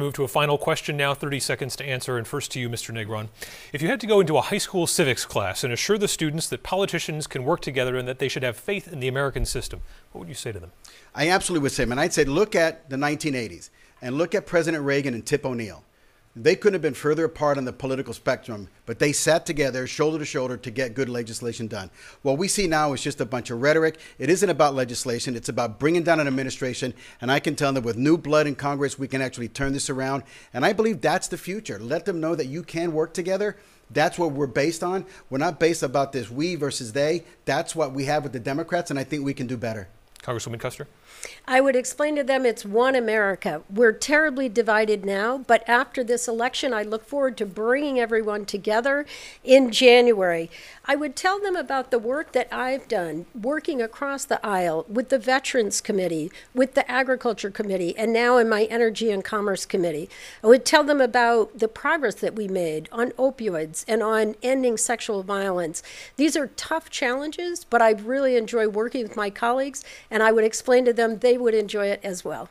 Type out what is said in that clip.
Move to a final question now, 30 seconds to answer, and first to you, Mr. Negron. If you had to go into a high school civics class and assure the students that politicians can work together and that they should have faith in the American system, what would you say to them? I absolutely would say, man, I'd say look at the 1980s and look at President Reagan and Tip O'Neill. They couldn't have been further apart on the political spectrum, but they sat together shoulder to shoulder to get good legislation done. What we see now is just a bunch of rhetoric. It isn't about legislation, it's about bringing down an administration. And I can tell them with new blood in Congress, we can actually turn this around. And I believe that's the future. Let them know that you can work together. That's what we're based on. We're not based about this we versus they. That's what we have with the Democrats, and I think we can do better. Congresswoman Kuster? I would explain to them it's one America. We're terribly divided now, but after this election, I look forward to bringing everyone together in January. I would tell them about the work that I've done working across the aisle with the Veterans Committee, with the Agriculture Committee, and now in my Energy and Commerce Committee. I would tell them about the progress that we made on opioids and on ending sexual violence. These are tough challenges, but I really enjoy working with my colleagues, and I would explain to them they would enjoy it as well.